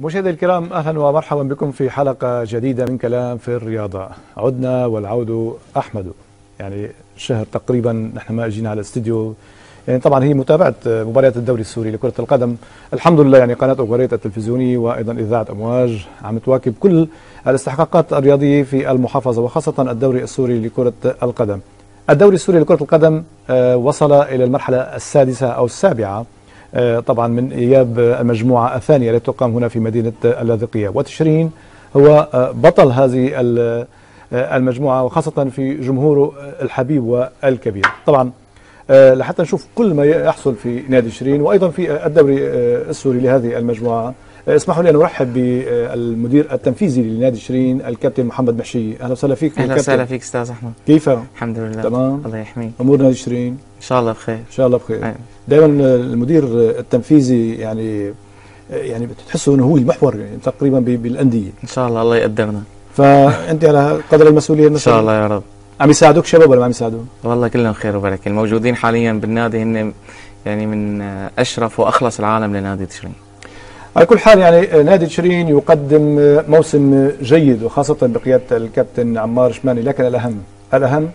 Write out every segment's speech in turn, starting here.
مشاهدي الكرام أهلا ومرحبا بكم في حلقة جديدة من كلام في الرياضة. عدنا والعود أحمد. يعني شهر تقريبا نحن ما اجينا على الاستديو. يعني طبعا هي متابعة مباريات الدوري السوري لكرة القدم. الحمد لله يعني قناة اوغوريت التلفزيونية وأيضا إذاعة أمواج عم تواكب كل الاستحقاقات الرياضية في المحافظة وخاصة الدوري السوري لكرة القدم. الدوري السوري لكرة القدم آه، وصل إلى المرحلة السادسة أو السابعة. طبعا من إياب المجموعة الثانية التي تقام هنا في مدينة اللاذقية. وتشرين هو آه، بطل هذه آه، المجموعة وخاصة في جمهوره الحبيب والكبير. طبعا آه، لحتى نشوف كل ما يحصل في نادي شيرين وأيضا في الدوري آه، السوري لهذه المجموعة. آه، اسمحوا لي أن أرحب بالمدير التنفيذي لنادي شيرين الكابتن محمد محشي. أهلا وسهلا فيك أهلا. وسهلا فيك أستاذ أحمد. كيف؟ الحمد لله. تمام. الله يحميك. أمور نادي شيرين؟ إن شاء الله بخير. إن شاء الله بخير. أيوة. دائما المدير التنفيذي يعني يعني بتحسه إنه هو المحور يعني تقريبا بالأندية. إن شاء الله الله يقدرنا. فأنت على قدر المسؤولية إن شاء الله يا رب. عم يساعدوك شباب ولا ما عم يساعدوك؟ والله كلهم خير وبركه الموجودين حاليا بالنادي هن يعني من أشرف وأخلص العالم لنادي تشرين. على كل حال يعني نادي تشرين يقدم موسم جيد وخاصة بقيادة الكابتن عمار شماني لكن الأهم الأهم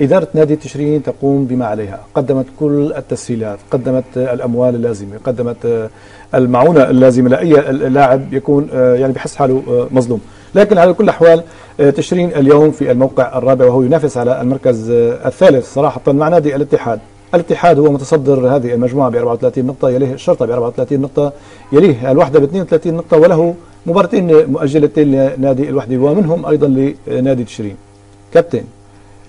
إدارة نادي تشرين تقوم بما عليها. قدمت كل التسهيلات قدمت الأموال اللازمة قدمت المعونة اللازمة لأي لاعب يكون يعني بحس حاله مظلوم. لكن على كل الأحوال تشرين اليوم في الموقع الرابع وهو ينافس على المركز الثالث صراحة مع نادي الاتحاد. الاتحاد هو متصدر هذه المجموعة ب 34 نقطة يليه الشرطة ب 34 نقطة يليه الوحدة ب 32 نقطة وله مباراتين مؤجلتين لنادي الوحدة ومنهم أيضا لنادي تشرين كابتن.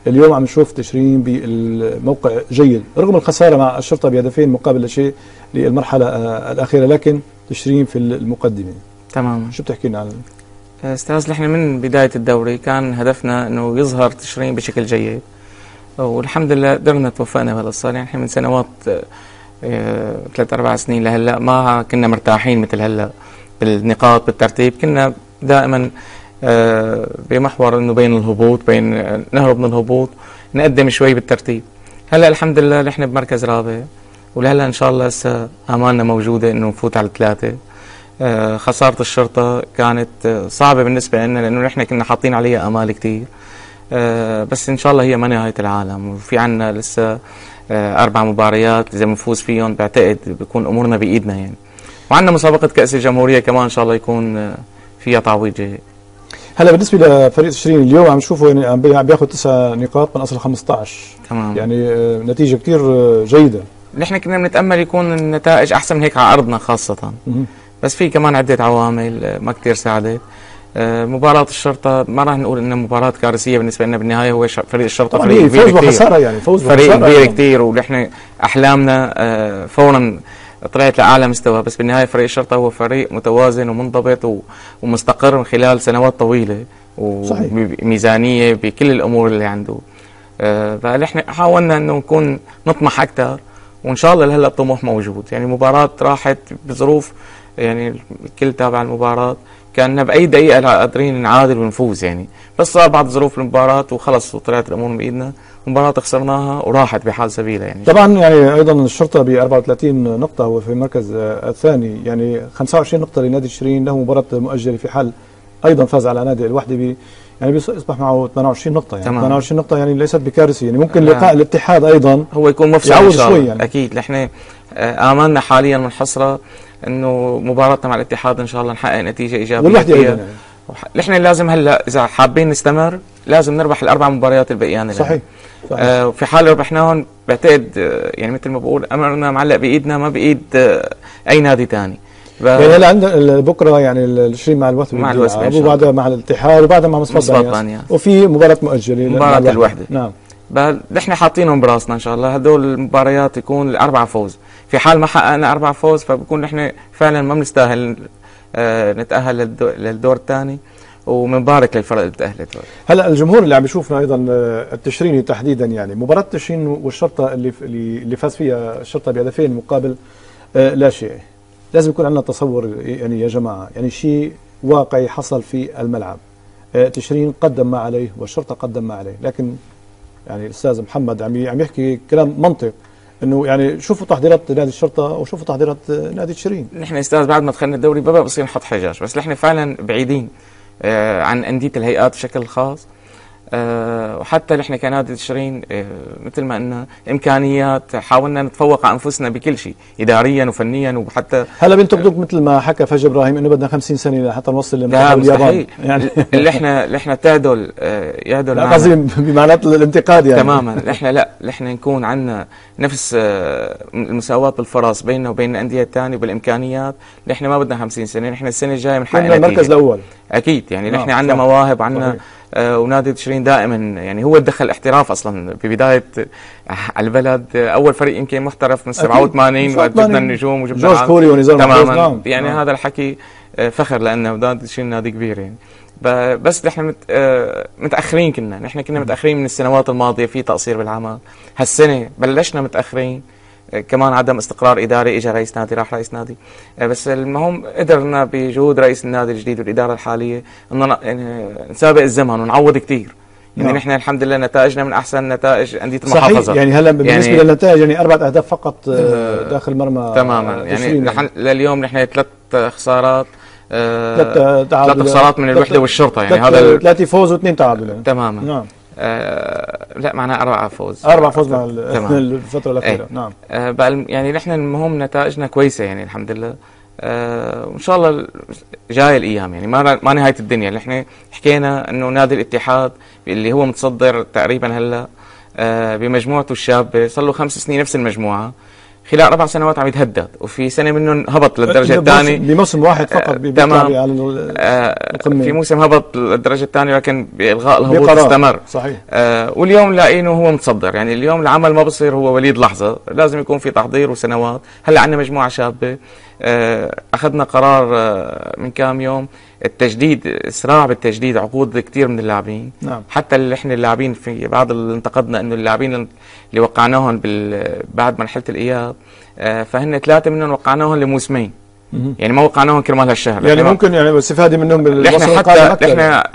اليوم عم نشوف تشرين بالموقع جيد رغم الخسارة مع الشرطة بهدفين مقابل لا شيء للمرحلة الأخيرة لكن تشرين في المقدمة. تماما. شو بتحكي لنا عن أستاذ نحن من بداية الدوري كان هدفنا إنه يظهر تشرين بشكل جيد والحمد لله قدرنا توفقنا بهالقصة. يعني نحن من سنوات آه، ثلاث أربع سنين لهلأ ما كنا مرتاحين مثل هلأ بالنقاط بالترتيب. كنا دائما آه، بمحور إنه بين الهبوط بين آه، نهرب من الهبوط نقدم شوي بالترتيب. هلأ الحمد لله نحن بمركز رابع ولهلأ إن شاء الله هسه آمالنا موجودة إنه نفوت على الثلاثة. آه، خسارة الشرطة كانت آه، صعبة بالنسبة لنا لأنه نحن كنا حاطين عليها آمال كثير آه، بس إن شاء الله هي ما نهاية العالم. وفي عنا لسه آه، أربع مباريات. إذا بنفوز فيهم بعتقد بيكون أمورنا بإيدنا يعني. وعندنا مسابقة كأس الجمهورية كمان إن شاء الله يكون آه، فيها تعويض جيد. هلا بالنسبة لفريق تشرين اليوم عم نشوفه يعني عم بي- عم بياخذ تسع نقاط من أصل 15 تمام. يعني آه، نتيجة كثير آه، جيدة. نحن كنا بنتأمل يكون النتائج أحسن من هيك على أرضنا خاصة. بس في كمان عدة عوامل آه، ما كثير ساعدت. مباراة الشرطة ما راح نقول انها مباراة كارثية بالنسبة لنا بالنهاية هو فريق الشرطة فريق كبير فوز كثير وخساره يعني فوز فريق كبير أيضاً. كثير ونحن أحلامنا فورا طلعت لأعلى مستوى بس بالنهاية فريق الشرطه هو فريق متوازن ومنضبط ومستقر من خلال سنوات طويلة. وميزانية بكل الأمور اللي عنده. آه، فنحن حاولنا إنه نكون نطمح أكثر وإن شاء الله لهلأ الطموح موجود. يعني مباراة راحت بظروف يعني الكل تابع المباراة. كان بأي دقيقة قادرين نعادل ونفوز يعني. بس صار بعض ظروف المباراة وخلص وطلعت الأمور بايدنا مباراة خسرناها وراحت بحال سبيلها يعني طبعا يعني أيضا الشرطة ب 34 نقطة هو في المركز آه، الثاني يعني 25 نقطة لنادي تشرين له مباراة مؤجلة في حال أيضا فاز على نادي الوحدة ب يعني بيص- يصبح معه 28 نقطة يعني تمام. 28 نقطة يعني ليست بكارثة يعني ممكن لا. لقاء الاتحاد أيضا هو يكون مفصل يعوض إن شاء الله شوي يعني. أكيد نحن آه، املنا حاليا منحصرة إنه مباراتنا مع الاتحاد إن شاء الله نحقق نتيجة إيجابية والوحدة فيها. أيضا يعني نحن لازم هلا إذا حابين نستمر لازم نربح الأربع مباريات الباقيان لنا. صحيح صحيح آه وفي حال ربحناهم بعتقد آه، يعني مثل ما بقول أمرنا معلق بإيدنا ما بإيد آه أي نادي ثاني يعني هلا عندنا بكرة يعني الشيء مع الوثب مع الوثب. وبعدها مع الاتحاد وبعدها مع بانياس بانياس. وفي مباراة مؤجلة مباراة مع الوحدة. نعم نحن حاطينهم براسنا إن شاء الله هدول المباريات يكون الاربع فوز في حال ما حققنا أربع فوز فبكون نحن فعلا ما بنستاهل نتأهل للدور, الثاني ومنبارك للفرق اللي تاهلت هلا الجمهور اللي عم يشوفنا أيضا آه، التشريني تحديدا يعني. مباراة تشرين والشرطة اللي اللي فاز فيها الشرطة بهدفين مقابل آه، لا شيء. لازم يكون عندنا تصور يعني يا جماعة يعني شيء واقعي حصل في الملعب. آه، تشرين قدم ما عليه والشرطة قدم ما عليه. لكن يعني الأستاذ محمد عم عم يحكي كلام منطق. إنه يعني شوفوا تحضيرات نادي الشرطة وشوفوا تحضيرات نادي تشرين نحن أستاذ بعد ما دخلنا الدوري بقى بصير نحط حجاج بس نحن فعلا بعيدين آه، عن أندية الهيئات بشكل خاص. وحتى نحن كنادي تشرين آه، مثل ما قلنا إمكانيات حاولنا نتفوق على أنفسنا بكل شيء اداريا وفنيا وحتى هلا بنتقدك مثل ما حكى فجر إبراهيم إنه بدنا 50 سنة لحتى نوصل لا مستحيل. يعني اللي إحنا اللي إحنا تعدل يعدل لا قصدي بمعنى الانتقاد يعني. تماما. إحنا لا إحنا نكون عندنا نفس المساواه بالفرص بيننا وبين الأندية الثانية بالإمكانيات. نحن ما بدنا 50 سنة نحن السنة الجاية بنحقق المركز الأول. أكيد يعني نحن عندنا مواهب عندنا آه ونادي تشرين دائما يعني هو دخل الاحتراف أصلا في بداية البلد. أول فريق يمكن محترف من 87 وقت جبنا النجوم وجبنا جورج كوري ونزار تماما. نعم. يعني نعم. هذا الحكي آه، فخر لأنه نادي تشرين نادي كبير يعني. بس نحن مت آه، متأخرين كنا. نحن كنا متأخرين من السنوات الماضية في تقصير بالعمل. هالسنة بلشنا متأخرين. كمان عدم استقرار إداري اجى رئيس نادي راح رئيس نادي. آه، بس المهم قدرنا بجهود رئيس النادي الجديد والإدارة الحالية إنه يعني نسابق الزمن ونعوض كثير يعني نعم. نحن الحمد لله نتائجنا من أحسن نتائج انديه المحافظه صحيح يعني هلا بالنسبة يعني للنتائج يعني أربع أهداف فقط آه، آه، داخل مرمى تماما. يعني نحن لليوم نحن ثلاث خسارات ثلاث خسارات من الوحدة والشرطة. يعني هذا ثلاثة فوز واثنين تعادل. تماما. نعم. آه لا معناها أربعة فوز. أربعة فوز مع الفترة الأخيرة. إيه. نعم. آه يعني نحن المهم نتائجنا كويسة يعني الحمد لله. آه وإن شاء الله جاي الأيام يعني ما ما نهاية الدنيا. نحن حكينا إنه نادي الاتحاد اللي هو متصدر تقريبا هلأ آه بمجموعته الشابه صار له خمس سنين نفس المجموعة. خلال أربع سنوات عم يتهدد وفي سنة منهم هبط للدرجة الثانية. بموسم واحد فقط تمام. على آه في موسم هبط للدرجة الثانية لكن بإلغاء الهبوط استمر. صحيح. آه واليوم لاقينه هو متصدر. يعني اليوم العمل ما بصير هو وليد لحظة لازم يكون في تحضير وسنوات. هلأ عندنا مجموعة شابة. آه أخذنا قرار آه من كام يوم التجديد اسراع بالتجديد عقود كثير من اللاعبين. نعم. حتى اللي إحنا اللاعبين في بعض اللي انتقدنا إنه اللاعبين اللي وقعناهم بعد مرحلة الإياب آه فهن ثلاثة منهم وقعناهم لموسمين. يعني ما وقعناهم كرمال هالشهر. يعني ممكن يعني الاستفاده منهم بالوصل حتى إحنا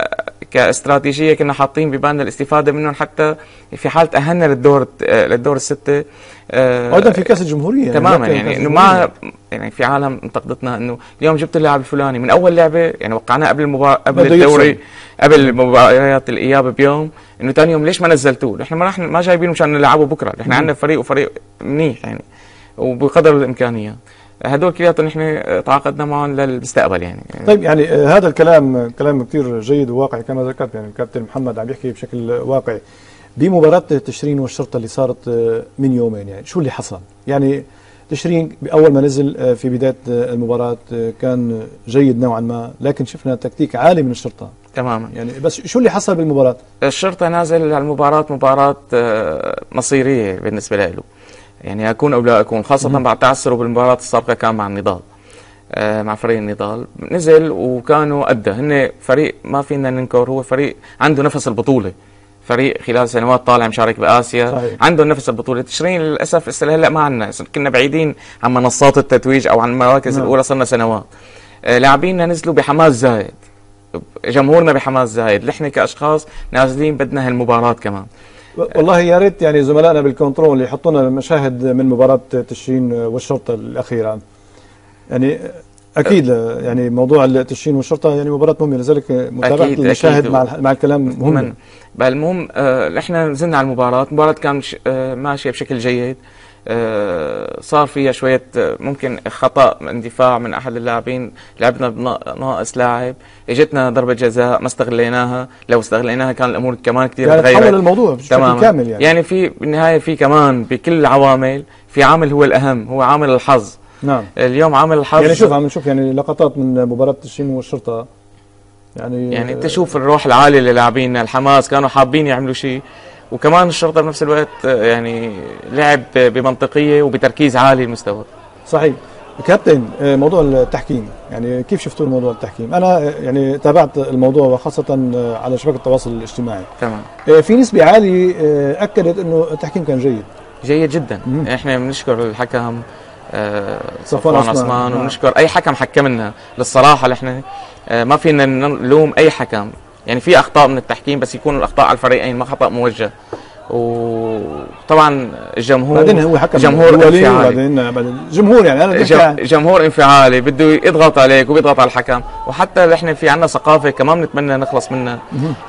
كاستراتيجية كنا حاطين ببالنا الاستفادة منهم حتى في حالة أهلنا للدور للدور الستة. آه أيضا في كأس الجمهورية يعني تماما يعني إنه ما يعني في عالم انتقدتنا إنه اليوم جبت اللاعب الفلاني من أول لعبة يعني وقعناه قبل المبار... قبل الدوري قبل مباريات الإياب بيوم إنه ثاني يوم ليش ما نزلتوه؟ نحن ما راح ما جايبينه مشان نلعبه بكرة، نحن عندنا فريق وفريق منيح يعني وبقدر الإمكانيات. هدول كلياتهم نحن تعاقدنا معهم للمستقبل يعني. طيب يعني آه، هذا الكلام كلام كثير جيد وواقعي كما ذكرت يعني الكابتن محمد عم يحكي بشكل واقعي. بمباراة تشرين والشرطة اللي صارت آه، من يومين يعني. شو اللي حصل؟ يعني تشرين أول ما نزل آه، في بداية المباراة كان جيد نوعا ما لكن شفنا تكتيك عالي من الشرطة. تماما. يعني بس شو اللي حصل بالمباراة؟ الشرطة نازل على المباراة مباراة مصيرية بالنسبة له. يعني أكون أو لا أكون خاصة مم. بعد تعثره بالمباراة السابقة كان مع النضال آه مع فريق النضال. نزل وكانوا أدى. هن فريق ما فينا ننكر هو فريق عنده نفس البطولة. فريق خلال سنوات طالع مشارك بآسيا. صحيح. عنده نفس البطولة. تشرين للأسف لسه هلا ما عندنا. كنا بعيدين عن منصات التتويج أو عن المراكز نعم. الأولى صرنا سنوات. آه لاعبيننا نزلوا بحماس زايد. جمهورنا بحماس زايد. نحن كأشخاص نازلين بدنا هالمباراة كمان. والله يا ريت يعني زملائنا بال control يحطوا لنا مشاهد من مباراة تشرين والشرطة الأخيرة. يعني أكيد يعني موضوع التشرين والشرطه يعني مباراة مهمة لذلك متابعة المشاهد أكيد. مع مع الكلام مهم المهم آه إحنا نزلنا على المباراة المباراة كان آه ماشية بشكل جيد. آه، صار فيها شوية آه، ممكن خطأ من دفاع من أحد اللاعبين. لعبنا بناقص لاعب. إجتنا ضربة جزاء ما استغليناها. لو استغليناها كان الأمور كمان كثير يعني تحول الموضوع بشكل كامل يعني. يعني في بالنهاية في كمان بكل العوامل في عامل هو الأهم هو عامل الحظ. نعم. اليوم عامل الحظ يعني شوف عم نشوف يعني لقطات من مباراة الشين والشرطة. يعني يعني انت شوف الروح العالية للاعبين الحماس كانوا حابين يعملوا شيء. وكمان الشرطة بنفس الوقت يعني لعب بمنطقية وبتركيز عالي المستوى. صحيح. كابتن موضوع التحكيم. يعني كيف شفتوا موضوع التحكيم؟ أنا يعني تابعت الموضوع وخاصة على شبكة التواصل الاجتماعي. تمام. في نسبة عالية أكدت إنه التحكيم كان جيد. جيد جدا. مم. إحنا بنشكر الحكم. آه، صفوان عثمان نعم. وبنشكر أي حكم حكم لنا للصراحه نحن آه، ما فينا نلوم أي حكم. يعني في أخطاء من التحكيم بس يكون الأخطاء على الفريقين ما خطأ موجه. وطبعا الجمهور بعدين هو حكم جمهور انفعالي. بعدين جمهور يعني أنا جم- جمهور انفعالي بده يضغط عليك وبيضغط على الحكم. وحتى إحنا في عنا ثقافة كمان بنتمنى نخلص منها.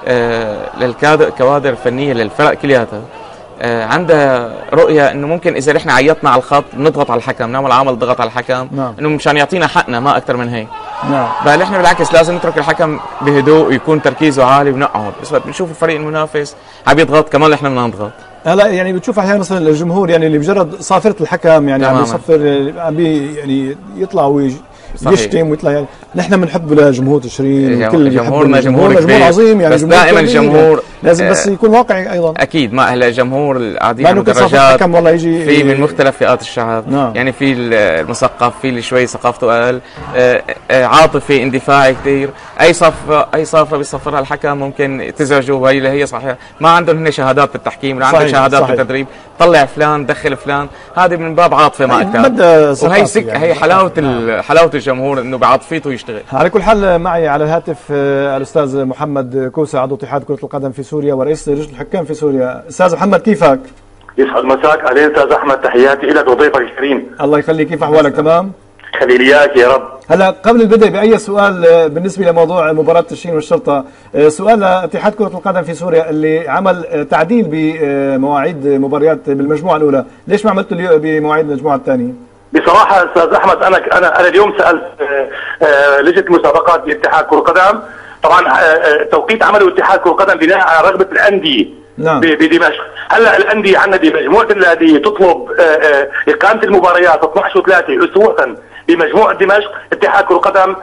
آه للكوادر كوادر فنية للفرق كلياتها. آه عندها رؤية إنه ممكن إذا إحنا عيطنا على الخط بنضغط على الحكم نعمل عمل ضغط على الحكم نعم. إنه مشان يعطينا حقنا ما أكثر من هيك نعم بل إحنا بالعكس لازم نترك الحكم بهدوء ويكون تركيزه عالي ونقعد بس وقت بنشوف الفريق المنافس عم يضغط كمان إحنا بدنا نضغط هلا يعني بتشوف أحيانا مثلا الجمهور يعني اللي بمجرد صافرة الحكم يعني عم. يصفر عم يعني يطلع ويج صحيح. يشتم ويطلع يعني نحن بنحب لجمهور تشرين وكل جمهورنا جمهور جمهور كبير. عظيم يعني بس جمهور دائماً الجمهور، لازم بس يكون واقعي أيضا. أكيد ما هلا الجمهور القاعدين المدرجات الحكم والله يجي في من مختلف فئات الشعب. نعم. يعني في المثقف في اللي شوي ثقافته أقل. آه، آه، عاطفي اندفاعي كثير أي صف أي صفه بيصفرها الحكم ممكن تزعجه وهي اللي هي صحيح ما عندهم هن شهادات بالتحكيم ولا عندهم شهادات صحيح. بالتدريب. طلع فلان دخل فلان. هذه من باب عاطفه ما أكثر وهي سك يعني. هي حلاوة ال- حلاوة الجمهور إنه بعاطفيته يشتغل. على كل حال معي على الهاتف آه، الأستاذ محمد كوسة عضو اتحاد كرة القدم في سوريا ورئيس لجنة الحكام في سوريا. أستاذ محمد كيفك؟ يسعد مساك. أهلين أستاذ أحمد تحياتي لك وضيفك الكريم. الله يخليك. كيف أحوالك؟ تمام؟ خلي لي اياك يا رب. هلا قبل البدء بأي سؤال آه، بالنسبة لموضوع مباراة تشرين والشرطة آه، سؤال لاتحاد كرة القدم في سوريا اللي عمل تعديل بمواعيد مباريات بالمجموعة الأولى. ليش ما عملته بمواعيد المجموعة الثانية؟ بصراحة أستاذ أحمد أنا أنا أنا اليوم سألت آه، آه، لجنة مسابقات باتحاد كرة القدم طبعا آه، توقيت عمله اتحاد كرة القدم بناء على رغبة الأندية نعم. بدمشق. هلأ الأندية عندنا بمجموعه الانديه تطلب إقامة المباريات 12 و3 اسبوعا بمجموعه دمشق. اتحاد كرة القدم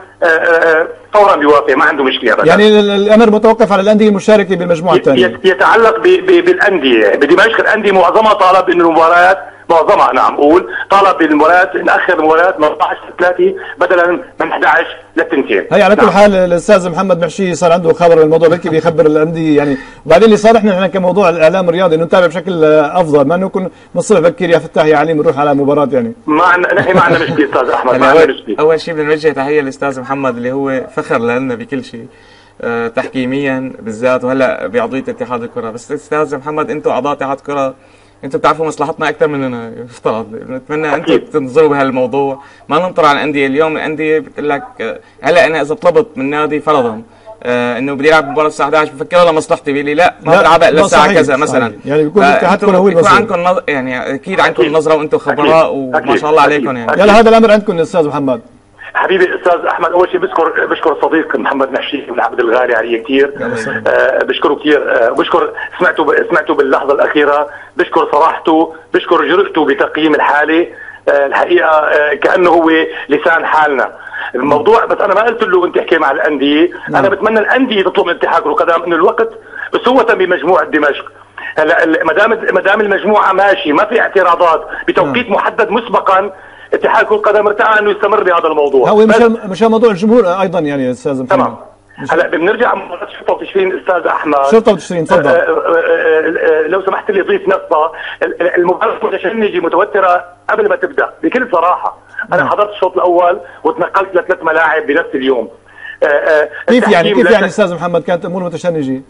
فورا بيوافق ما عنده مشكلة أبداً. يعني ال- الأمر متوقف على الأندية المشاركة بالمجموعة الثانية. يت- يتعلق بالأندية. بدمشق الأندية معظمها طالب إنه المباريات معظمها أنا عم أقول. طالب بالمباريات نأخر المباريات من 14 ل 3 بدلا من 11 للتنتين هي على كل نعم. حال الأستاذ محمد محشي صار عنده خبر بالموضوع بلكي بيخبر الأندية يعني. وبعدين اللي صار إحنا نحن كموضوع الإعلام الرياضي إنه نتابع بشكل أفضل ما إنه نكون من الصبح بكير. يا فتاح يا عليم نروح على مباراة يعني. ما عندنا نحن ما عندنا مشكلة أستاذ أحمد ما عندنا اول, مشكلة. أول شيء بدنا نوجه تحية للأستاذ محمد اللي هو فخر لنا بكل شيء آه، تحكيميا بالذات وهلأ بعضويه اتحاد الكرة. بس أستاذ محمد أنتم أعضاء اتحاد الكرة أنتم بتعرفوا مصلحتنا أكثر مننا يفترض نتمنى أنتم أكيد. تنظروا بهالموضوع ما ننطر على الأندية اليوم الأندية بتقول لك آه، هلا أنا إذا طلبت من نادي فرضا آه، إنه بدي العب مباراة الساعة 11 بفكرها لمصلحتي بيقول لي لا ما بلعبها إلا لا، الساعة كذا مثلا صحيح. يعني بيكون هو بيكون. عندكم نظ... يعني أكيد عندكم. نظرة وأنتم خبراء. وما. شاء الله عليكم. يعني. يلا هذا الأمر عندكم أستاذ محمد حبيبي أستاذ أحمد أول شيء بشكر بشكر الصديق محمد محشي بن عبد الغالي علي كثير. آه بشكره كثير. آه بشكر سمعته سمعته باللحظة الأخيرة. بشكر صراحته. بشكر جرأته بتقييم الحالة. آه الحقيقة آه كأنه هو لسان حالنا. الموضوع بس أنا ما قلت له أنت احكي مع الأندية. أنا بتمنى الأندية تطلب من اتحاد القدم إنه الوقت اسوه بمجموعة دمشق. هلا ما دام ما دام المجموعة ماشي ما في اعتراضات بتوقيت محدد مسبقا اتحاد كرة القدم ارتأى أنه يستمر بهذا الموضوع. هو مشان مشان موضوع الجمهور أيضا يعني أستاذ محمد. تمام. هلا بنرجع شرطة وتشرين أستاذ أحمد. شرطه وتشرين تفضل. آه، آه، آه، آه، لو سمحت لي ضيف نقطة. ال- ال- المباراة متشنجة متوترة قبل ما تبدأ بكل صراحة. أنا نعم. حضرت الشوط الأول وتنقلت لثلاث ملاعب بنفس اليوم. كيف يعني كيف يعني أستاذ محمد؟ كانت امور متشنجه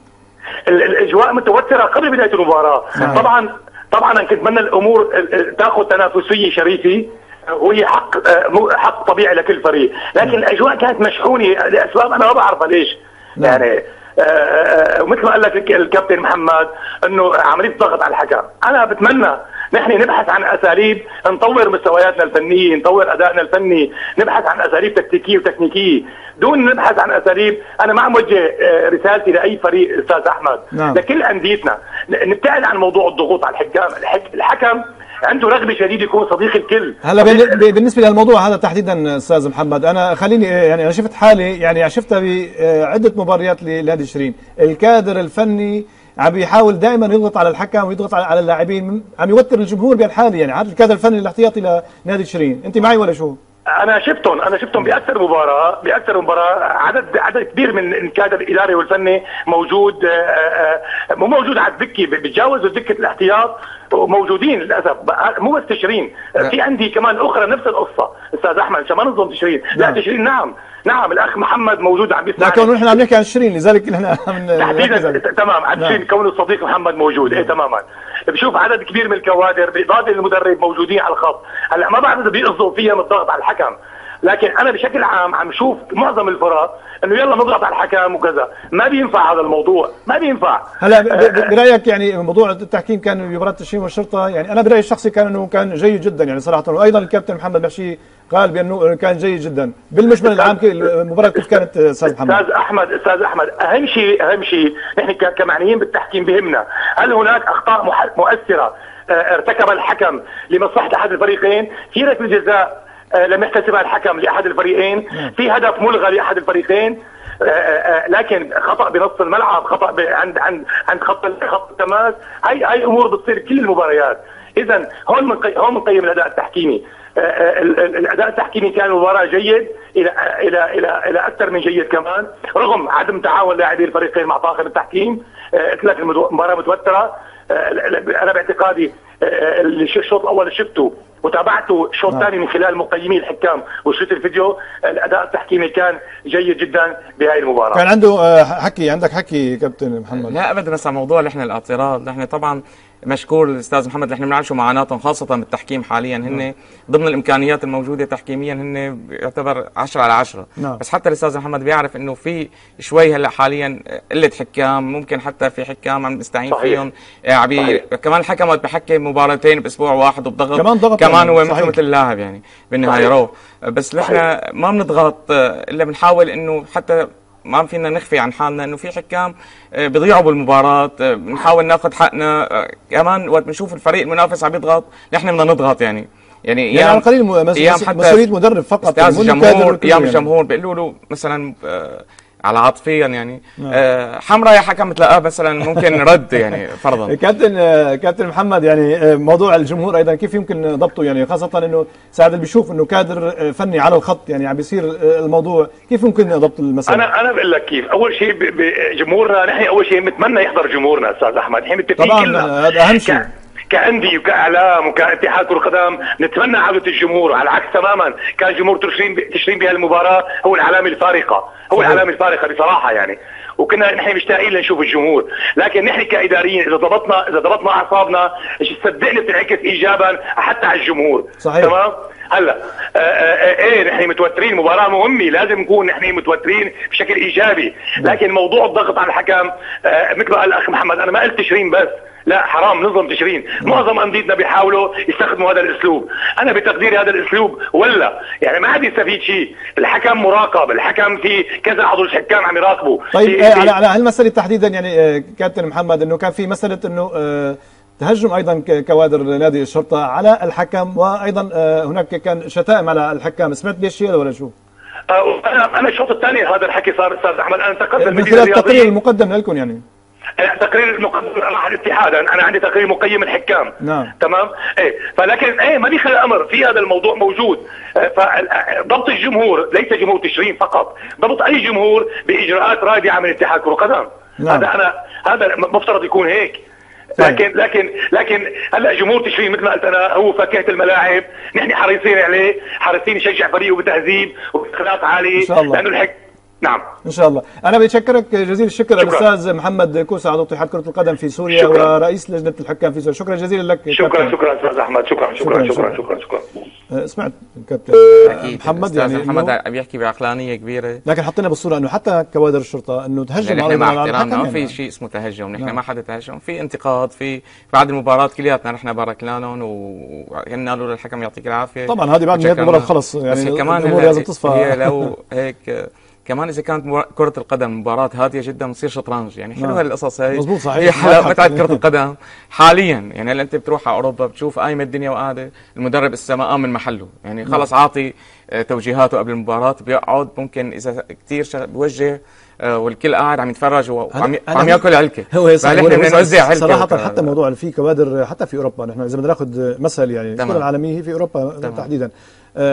ال- الأجواء متوترة قبل بداية المباراة. طبعا طبعا أنا كنت اتمنى الأمور ال- ال- تأخذ تنافسية شريفة. وهي حق آه، مو- حق طبيعي لكل فريق. لكن الاجواء كانت مشحونة لأسباب أنا ما بعرفها ليش. نعم. يعني آه، آه، ومثل ما قال لك الك- الكابتن محمد إنه عملية ضغط على الحكم. أنا بتمنى نحن نبحث عن أساليب نطور مستوياتنا الفنية نطور أدائنا الفني نبحث عن أساليب تكتيكية وتكنيكية. دون نبحث عن أساليب أنا ما عم وجه رسالتي لأي فريق أستاذ أحمد. نعم. لكل أنديتنا. نبتعد عن موضوع الضغوط على الحكام. الحك- الحكم عنده رغبه شديده يكون صديق الكل. هلا بالنسبة للموضوع هذا تحديدا أستاذ محمد أنا خليني يعني أنا شفت حالي يعني شفتها بعده مباريات لنادي شيرين الكادر الفني عم يحاول دائما يضغط على الحكم ويضغط على اللاعبين عم يوتر الجمهور بهالحالة يعني هذا الكادر الفني الاحتياطي لنادي شيرين أنت معي ولا شو؟ أنا شفتهم أنا شفتهم بأكثر مباراة بأكثر مباراة. عدد عدد كبير من الكادر الإداري والفني موجود آه، آه، آه، مو موجود على الدكة بتجاوزوا دكة الاحتياط وموجودين للأسف. مو بس تشرين. في عندي كمان أخرى نفس القصة. أستاذ أحمد عشان ما نظلم تشرين. لا نعم. تشرين. نعم. نعم الأخ محمد موجود عم بيسمع لكن نحن عم نحكي عن تشرين لذلك نحن تحديدا تمام. عن تشرين نعم. كونه الصديق محمد موجود. إيه تماما. بشوف عدد كبير من الكوادر باضافه للمدرب موجودين على الخط. هلأ ما بعرف إذا بيقصدوا فيها من الضغط على الحكم. لكن أنا بشكل عام عم شوف معظم الفرق إنه يلا نضغط على الحكم وكذا. ما بينفع هذا الموضوع. ما بينفع. هلا آه، برأيك يعني موضوع التحكيم كان بمباراة التشرين والشرطة يعني أنا برأيي الشخصي كان إنه كان جيد جدا يعني صراحة. وأيضا الكابتن محمد محشي قال بأنه كان جيد جدا. بالمجمل العام المباراة كيف كانت أستاذ محمد؟ أستاذ أحمد أستاذ أحمد أهم شيء أهم شيء نحن كمعنيين بالتحكيم بهمنا. هل هناك أخطاء مؤثرة؟ آه، ارتكب الحكم لمصلحة أحد الفريقين؟ في ركله جزاء آه، لم يحتسبها الحكم لأحد الفريقين. في هدف ملغى لأحد الفريقين. آه، آه، لكن خطأ بنص الملعب خطأ عند عند عند خط خط التماس. هاي هاي أمور بتصير كل المباريات. اذا هون من هون بنقيم الأداء التحكيمي. الأداء التحكيمي كان المباراه جيد إلى إلى إلى إلى أكثر من جيد كمان. رغم عدم تعاون لاعبي الفريقين مع طاقم التحكيم. قلت لك المباراه متوترة. أنا باعتقادي الشوط الأول شفته وتابعته شوط نعم. ثاني من خلال مقيمي الحكام وشفت الفيديو الأداء التحكيمي كان جيد جدا بهاي المباراة كان عنده آه، حكي عندك حكي كابتن محمد لا ابدا بس على موضوع نحن الأعتراض نحن طبعا مشكور الاستاذ محمد نحن بنعرف شو معاناتهم خاصة بالتحكيم حاليا. هن نعم. ضمن الإمكانيات الموجودة تحكيميا هن يعتبر 10 على 10 نعم. بس حتى الأستاذ محمد بيعرف إنه في شوي هلأ حاليا قلة حكام ممكن حتى في حكام عم نستعين فيهم. يعني كمان الحكم وقت بحكم مباراتين بأسبوع واحد وبضغط. كمان ضغط كمان هو مثل مثل اللاعب يعني بالنهاية رو بس نحن ما بنضغط إلا بنحاول إنه حتى ما فينا نخفي عن حالنا إنه في حكام آه، بيضيعوا بالمباراة آه، بنحاول ناخذ حقنا آه، كمان وقت بنشوف الفريق المنافس عم يضغط نحن بدنا نضغط يعني. يعني يعني على القليل مسؤولية مدرب فقط الجمهور أيام الجمهور بيقولوا له مثلا على عاطفيا يعني. نعم. آه حمراء يا حكم تلاقاه مثلا ممكن رد يعني فرضا. كابتن آه، كابتن محمد يعني آه، موضوع الجمهور أيضا كيف يمكن ضبطه؟ يعني خاصة إنه ساعد اللي بيشوف إنه كادر آه، فني على الخط يعني عم بيصير الموضوع كيف ممكن ضبط المسألة؟ أنا أنا بقول لك كيف. أول شيء جمهورنا نحن أول شيء بنتمنى يحضر جمهورنا أستاذ أحمد. نحن متفقين طبعا هذا أهم شيء. كأندية وكإعلام وكاتحاد كرة قدم نتمنى عودة الجمهور. على العكس تماما كان جمهور تشرين تشرين بهالمباراة هو العلامة الفارقة. هو العلامة الفارقة بصراحة يعني. وكنا نحن مشتاقين لنشوف الجمهور. لكن نحن كإداريين إذا ضبطنا إذا ضبطنا أعصابنا صدقني بتنعكس ايجابا حتى على الجمهور. صحيح. تمام؟ هلا آه، آه، آه، إيه نحن متوترين. مباراة مهمة. لازم نكون نحن متوترين بشكل إيجابي. نعم. لكن موضوع الضغط على الحكم مثل ما قال الأخ محمد أنا ما قلت تشرين بس. لا حرام نظم تشرين. معظم أنديتنا بيحاولوا يستخدموا هذا الأسلوب. أنا بتقديري هذا الأسلوب ولا. يعني ما عاد يستفيد شيء. الحكم مراقب الحكم في كذا عضو الحكام عم يراقبوا. طيب آه على على هالمسألة تحديدا يعني آه كابتن محمد إنه كان في مسألة إنه آه تهجم أيضا كوادر نادي الشرطة على الحكم وأيضا آه هناك كان شتائم على الحكام. سمعت بهالشيء ولا شو؟ آه، أنا أنا الشوط الثاني هذا الحكي صار أستاذ أحمد. أنا انتقدت من خلال التقرير المقدم لكم يعني. تقرير المقدم راح الاتحاد أنا عندي تقرير مقيم الحكام. نعم. تمام؟ إيه فلكن إيه ما بيخلي الأمر في هذا الموضوع موجود. إيه، فضبط الجمهور ليس جمهور تشرين فقط. ضبط أي جمهور بإجراءات رادعه من اتحاد كرة قدم نعم. هذا أنا هذا مفترض يكون هيك. طيب. لكن لكن لكن هلا جمهور تشرين مثل ما قلت أنا هو فاكهة الملاعب. نحن حريصين عليه. حريصين نشجع فريقه بتهذيب وباخلاق عالي. لأنه الحك نعم. إن شاء الله. أنا بشكرك جزيل الشكر الأستاذ محمد كوسا عضو اتحاد كرة القدم في سوريا شكرا. ورئيس لجنة الحكام في سوريا. شكرا جزيلا لك شكرا شكرا أستاذ أحمد. شكرا شكرا شكرا شكرا شكرا. أه، سمعت كابتن محمد يعني محمد بيحكي بعقلانية كبيرة. لكن حطينا بالصورة إنه حتى كوادر الشرطة إنه تهجم على مع احترامنا ما في شيء اسمه تهجم. نحن نعم. ما حدا تهجم. في انتقاد في بعد المباراة كلياتنا نحن باركنا لهم وقلنا له للحكم يعطيك العافية. طبعا هذه بعد نهاية المباراة خلص. يعني كمان لازم تصفى. هي لو هيك كمان إذا كانت كرة القدم مباراة هادية جدا بتصير شطرنج يعني حلوة نعم. القصص هي مزبوط صحيح. هي حلاوه متعة كرة القدم. حاليا يعني هلا أنت بتروح على أوروبا بتشوف قايمة الدنيا وقاعدة. المدرب السماء من محله. يعني نعم. خلص عاطي آه، توجيهاته قبل المباراة. بيقعد ممكن إذا كثير بوجه آه، والكل قاعد عم يتفرج وعم عم ياكل علكة. هو صحيح بدنا نوزع علكة. صراحة حتى موضوع في كوادر حتى في أوروبا نحن إذا بدنا ناخذ مثل يعني الكره العالمية في أوروبا. تحديدا.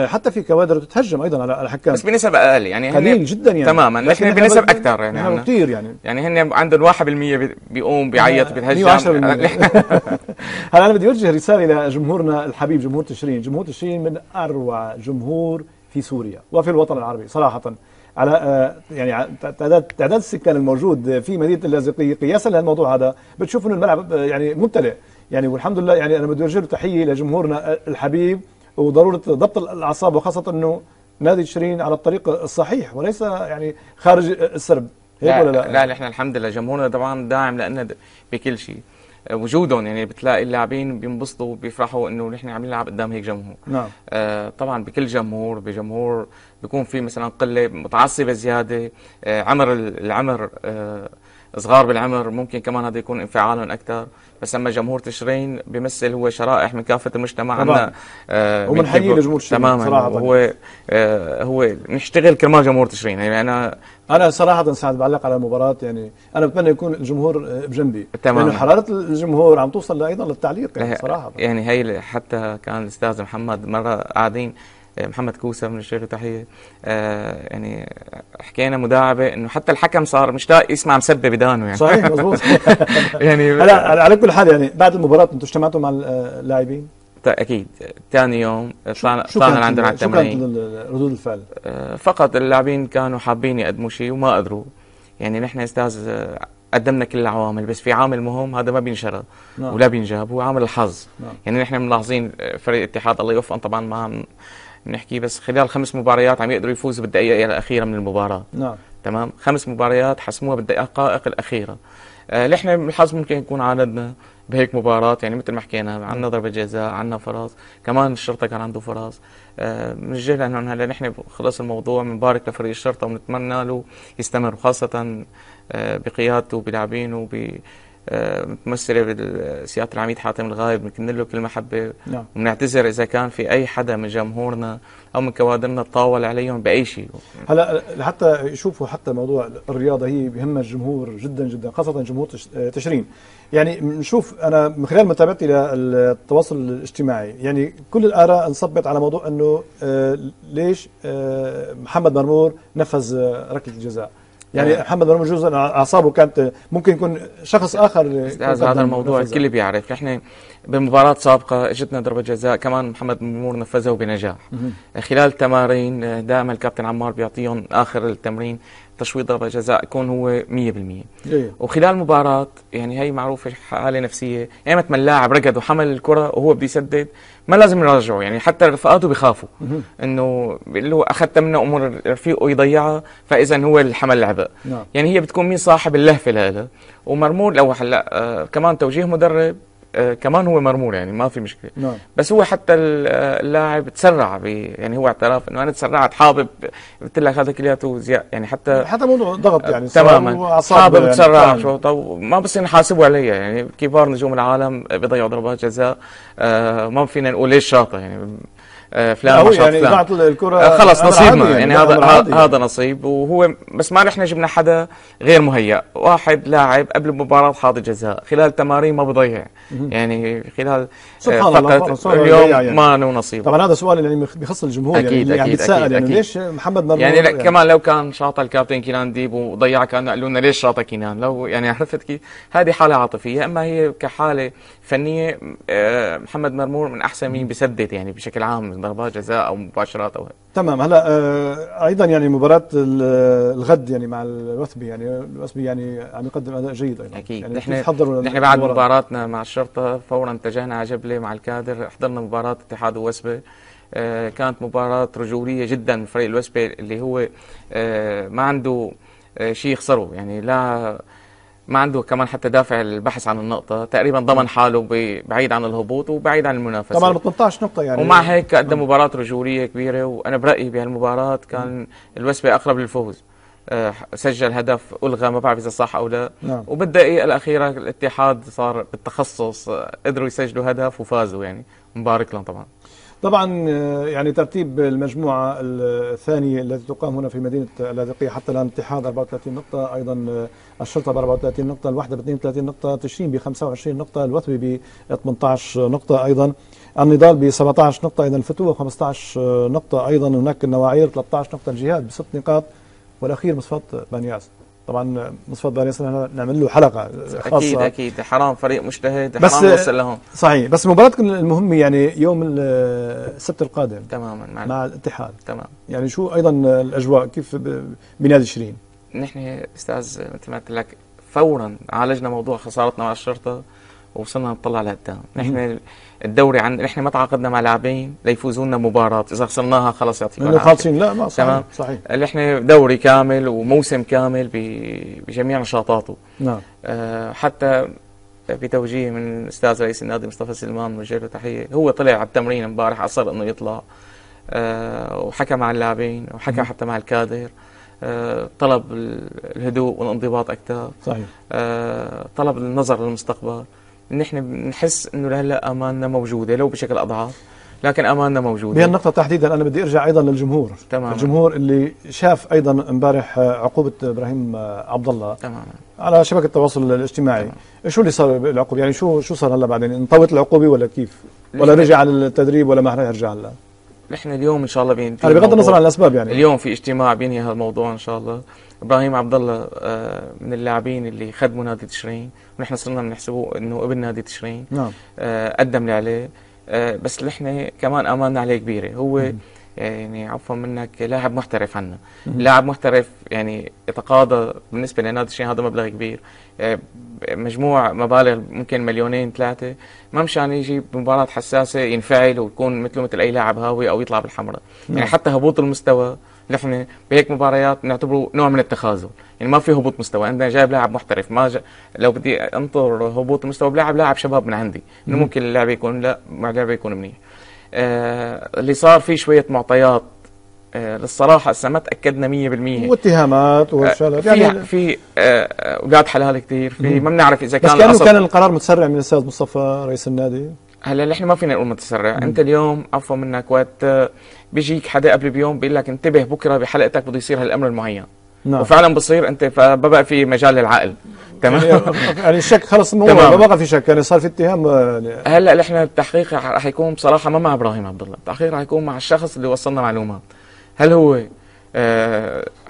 حتى في كوادر تتهجم أيضا على الحكام. بس بنسب أقل يعني قليل جدا يعني. تماما لكن بنسب أكثر يعني. نحن. كثير يعني. يعني هن عندهم 1% بي- بيقوم بيعيط بيتهجم. 110% هلا أنا بدي أوجه رسالة لجمهورنا الحبيب جمهور تشرين، جمهور تشرين من أروع جمهور في سوريا وفي الوطن العربي صراحة. على آه، يعني تعداد تعداد السكان الموجود في مدينة اللاذقيه قياسا للموضوع هذا. بتشوف إنه الملعب آه، يعني ممتلئ. يعني والحمد لله يعني أنا بدي أوجه له تحية لجمهورنا الحبيب. وضرورة ضبط الأعصاب وخاصة إنه نادي تشرين على الطريق الصحيح وليس يعني خارج السرب. هيك لا ولا لا؟ لا, إحنا الحمد لله. جمهورنا طبعا داعم لنا بكل شيء. وجودهم يعني بتلاقي اللاعبين بينبسطوا بيفرحوا إنه نحن عم نلعب قدام هيك جمهور. نعم. آه طبعا بكل جمهور بجمهور بيكون في مثلا قلة متعصبة زيادة. آه عمر ال- العمر آه صغار بالعمر ممكن كمان هذا يكون انفعالهم أكثر بس أما جمهور تشرين بيمثل هو شرائح من كافة المجتمع. عندنا آه وبنحييه بيحبوا- لجمهور تشرين تماما صراحة. هو آه هو نشتغل كرمال جمهور تشرين يعني أنا أنا صراحة سعد بعلق على المباراة يعني أنا بتمنى يكون الجمهور آه، بجنبي تماماً. لأنه حرارة الجمهور عم توصل أيضا للتعليق يعني صراحة يعني هي حتى كان الأستاذ محمد مرة قاعدين محمد كوسة من الشيخ تحيه آه يعني حكينا مداعبة إنه حتى الحكم صار مشتاق يسمع مسبه بدانه يعني. صحيح مزبوط يعني هلا على- على كل حال يعني بعد المباراة أنتم اجتمعتوا مع اللاعبين؟ تا- أكيد. ثاني يوم طلعنا طلعنا عندنا على شو كانت التمرين. ردود الفعل؟ آه، فقط اللاعبين كانوا حابين يقدموا شيء وما قدروا. يعني نحن أستاذ آه، قدمنا كل العوامل بس في عامل مهم هذا ما بينشرى نعم. ولا بينجاب هو عامل الحظ. نعم. يعني نحن ملاحظين آه، فريق الاتحاد الله يوفقهم طبعا ما عم نحكي بس خلال خمس مباريات عم يقدروا يفوزوا بالدقيقة الأخيرة من المباراة. نعم. تمام؟ خمس مباريات حسموها بالدقائق الأخيرة. آه نحن الحظ ممكن يكون عاندنا بهيك مباراة يعني مثل ما حكينا عندنا ضربة جزاء عندنا فراس كمان الشرطة كان عنده فراس آه من الجهل انه هلا نحن خلص الموضوع بنبارك لفريق الشرطة ونتمنى له يستمر وخاصة آه بقيادته بلاعبينه وب متمثلة بسيادة العميد حاتم الغايب بنكن له كل محبة. نعم. وبنعتذر إذا كان في أي حدا من جمهورنا أو من كوادرنا تطاول عليهم بأي شيء. هلا حتى يشوفوا حتى موضوع الرياضة هي بهمها الجمهور جدا جدا خاصة جمهور تش- تشرين. يعني نشوف أنا من خلال متابعتي للتواصل الاجتماعي يعني كل الآراء انصبت على موضوع إنه آه، ليش آه، محمد مرمور نفذ آه، ركلة الجزاء. يعني. محمد مرمور جزء أعصابه كانت ممكن يكون شخص آخر أستاذ هذا الموضوع الكل بيعرف. نحن بمباراة سابقة اجتنا ضربة جزاء كمان محمد منور نفذه بنجاح. خلال التمارين دائما الكابتن عمار بيعطيهم آخر التمرين. تشويط ضربة جزاء يكون هو 100% جيد. وخلال المباراة يعني هي معروفة حالة نفسية ايمت ما اللاعب ركض وحمل الكرة وهو بده يسدد ما لازم يرجعه يعني حتى رفقاته بيخافوا إنه بيقول له أخذت منه أمور رفيقه يضيعها فاذا هو اللي حمل العبء. نعم. يعني هي بتكون مين صاحب اللهفة لها. ومرمور لو هلأ آه كمان توجيه مدرب كمان هو مرمور يعني ما في مشكلة. نعم. بس هو حتى آه، اللاعب تسرع ب- يعني هو اعترف إنه أنا تسرعت حابب قلت لك هذا كلياته يعني حتى حتى موضوع ضغط يعني صار تماما. حابب يعني. تسرع فعلاً. شو طب ما بصير نحاسبه عليها يعني كبار نجوم العالم بيضيعوا ضربات جزاء آه ما فينا نقول ليش شاطه يعني آه فلان هو ما شاط يعني فلان. ضاعت الكرة آه، خلص نصيبنا. يعني لا، هذا يعني. هذا نصيب. وهو بس ما نحن جبنا حدا غير مهيأ. واحد لاعب قبل المباراة حاط جزاء خلال التمارين ما بضيع. يعني خلال آه، سبحان الله، اليوم يعني. ما له نصيب. طبعا هذا سؤال يعني بيخص الجمهور يعني أكيد، عم أكيد، يتساءل أكيد، يعني. ليش محمد مرمور يعني لا كمان لو كان شاطر الكابتن كينان ديب وضيع كانوا قالوا لنا ليش شاطر كينان لو يعني عرفت كيف؟ هذه حالة عاطفية. أما هي كحالة فنية آه، محمد مرمور من أحسن مين بيسدد يعني بشكل عام ضربات جزاء أو مباشرات أو تمام. هلا آه أيضا يعني مباراة ال- الغد يعني مع الوثبي يعني الوثبي يعني عم يقدم أداء جيد أيضا. أكيد. يعني نحن نحن بعد للمباراة؟ مباراتنا مع الشرطة فورا اتجهنا على جبلة مع الكادر حضرنا مباراة اتحاد ووسبه آه، كانت مباراة رجولية جدا من فريق الوسبة اللي هو آه، ما عنده شيء يخسره. يعني لا ما عنده كمان حتى دافع البحث عن النقطة. تقريبا ضمن حاله بعيد عن الهبوط وبعيد عن المنافسة. طبعا ب 18 نقطة يعني. ومع هيك قدم مباراة رجولية كبيرة وأنا برأيي بهالمباراة كان الوسبة أقرب للفوز. آه، سجل هدف ألغى ما بعرف إذا صح أو لا. نعم. وبالدقيقة الأخيرة الاتحاد صار بالتخصص آه، قدروا يسجلوا هدف وفازوا يعني. مبارك لهم طبعا. طبعا آه، يعني ترتيب المجموعة الثانية التي تقام هنا في مدينة اللاذقيه حتى الآن الاتحاد 34 نقطة أيضا آه، الشرطة ب 34 نقطة الوحدة ب 32 نقطة تشرين ب 25 نقطة الوثبي ب 18 نقطة أيضا النضال ب 17 نقطة إذا الفتوة 15 نقطة أيضا هناك النواعير 13 نقطة الجهاد بست نقاط والأخير مصفات بانياس طبعا مصفات بانياس نعمل له حلقة خاصة. أكيد أكيد. حرام فريق مجتهد بس حرام نوصل لهم. صحيح بس مباراتكم المهمة يعني يوم السبت القادم تماما مع, مع الاتحاد. تمام. يعني شو أيضا الأجواء؟ كيف بنادي شيرين نحن أستاذ مثل ما قلت لك فورا عالجنا موضوع خسارتنا مع الشرطة. ووصلنا نطلع لقدام نحن الدوري عن نحن ما تعاقدنا مع لاعبين ليفوزوا لنا مباراة. إذا خسرناها خلص يعطيكم العافية. خالصين. لا ما صحيح تمام؟ صحيح. نحن دوري كامل وموسم كامل بجميع نشاطاته. نعم. آه حتى بتوجيه من الأستاذ رئيس النادي مصطفى سلمان نوجه له تحيه هو طلع على التمرين امبارح أصر إنه يطلع. آه وحكى مع اللاعبين وحكى م. حتى مع الكادر. آه طلب الهدوء والانضباط أكثر. صحيح. آه طلب النظر للمستقبل. نحن بنحس إنه لهلأ أماننا موجودة لو بشكل أضعاف لكن أماننا موجودة. بهالنقطه تحديدا أنا بدي أرجع أيضا للجمهور. تماما. الجمهور اللي شاف أيضا امبارح عقوبة إبراهيم عبد الله تماما. على شبكة التواصل الاجتماعي. تمام. شو اللي صار بالعقوبة؟ يعني شو شو صار هلأ بعدين؟ انطوت العقوبة ولا كيف؟ ولا رجع على التدريب ولا ما يرجع هلأ؟ نحن اليوم إن شاء الله بينتهي هلا بغض النظر عن الأسباب يعني. اليوم في اجتماع بينهي هذا الموضوع إن شاء الله. إبراهيم عبد الله آه، من اللاعبين اللي خدموا نادي تشرين. ونحن صرنا بنحسبه إنه ابن نادي تشرين. نعم. آه، قدم اللي عليه. آه، بس نحن كمان اماننا عليه كبيرة. هو مم. يعني عفوا منك لاعب محترف عنا. لاعب محترف يعني يتقاضى بالنسبة لنادي تشرين هذا مبلغ كبير. مجموع مبالغ ممكن مليونين ثلاثة. ما مشان يجي بمباراة حساسة ينفعل ويكون مثله مثل أي لاعب هاوي أو يطلع بالحمراء. نعم. يعني حتى هبوط المستوى نحن بهيك مباريات نعتبره نوع من التخاذل. يعني ما في هبوط مستوى. عندنا جايب لاعب محترف. ما جا... لو بدي أنطر هبوط المستوى بلاعب لاعب شباب من عندي. إنه ممكن اللعب يكون لا مع اللعب يكون منيح. آه اللي صار في شوية معطيات. آه للصراحة هسه ما تاكدنا 100% واتهامات وشغلات آه يعني في آه أولاد حلال كثير في ما بنعرف إذا كان بس كانه كان القرار متسرع من الاستاذ مصطفى رئيس النادي. هلا نحن ما فينا نقول متسرع. أنت اليوم عفوا منك وقت بيجيك حدا قبل بيوم بيقول لك انتبه بكرة بحلقتك بده يصير هالأمر المعين. نعم. وفعلا بصير أنت فبقى في مجال للعقل. تمام؟ يعني, يعني الشك خلص ما بقى في شك. يعني صار في اتهام يعني. هلأ نحن التحقيق رح يكون بصراحة ما مع إبراهيم عبد الله. التحقيق رح يكون مع الشخص اللي وصلنا معلومات. هل هو آه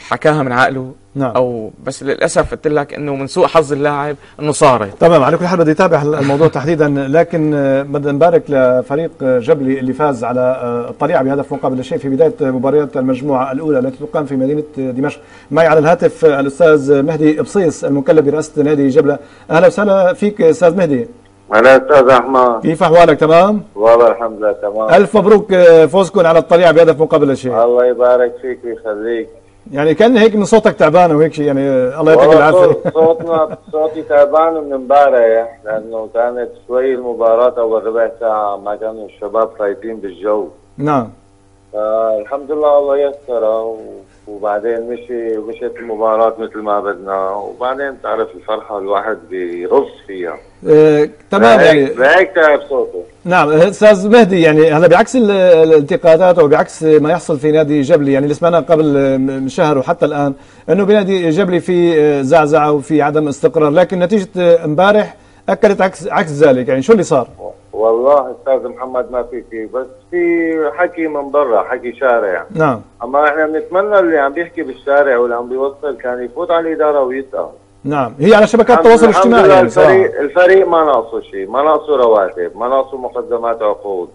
حكاها من عقله نعم. أو بس للأسف قلت لك إنه من سوء حظ اللاعب إنه صارت. تمام على كل حال بدي اتابع الموضوع تحديدا لكن بدنا نبارك لفريق جبلي اللي فاز على الطليعه بهدف مقابل لا شيء في بداية مباريات المجموعة الأولى التي تقام في مدينة دمشق. معي على الهاتف الأستاذ مهدي بصيص المكلف برئاسة نادي جبلة. أهلا وسهلا فيك أستاذ مهدي. هلا أستاذ أحمد. كيف أحوالك؟ تمام؟ والله الحمد لله تمام. ألف مبروك فوزكم على الطليعه بهدف مقابل لا شيء. الله يبارك فيك ويخليك. يعني كان هيك من صوتك تعبان وهيك شيء يعني الله يعطيك العافية. صوتنا صوتي تعبان من امبارح لأنه كانت شوي المباراة أول ربع ساعة ما كانوا الشباب فايتين بالجو. نعم. الحمد لله الله يسر وبعدين مشي مشيت المباراة مثل ما بدنا. وبعدين تعرف الفرحة الواحد بيرص فيها. آه، تمام يعني. بهيك تعب صوته. نعم أستاذ مهدي يعني هلا بعكس الانتقادات أو بعكس ما يحصل في نادي جبلي يعني اللي سمعناه قبل من شهر وحتى الآن إنه بنادي جبلي في زعزعة وفي عدم استقرار لكن نتيجة امبارح أكدت عكس عكس ذلك. يعني شو اللي صار؟ والله أستاذ محمد ما في شيء بس في حكي من برا حكي شارع. نعم. أما إحنا بنتمنى اللي عم بيحكي بالشارع واللي عم بيوصل كان يفوت على الإدارة ويسأل. نعم. هي على شبكات التواصل الاجتماعي يعني الفريق صراحة. الفريق ما ناقصه شيء ما ناقصه رواتب ما ناقصه مقدمات عقود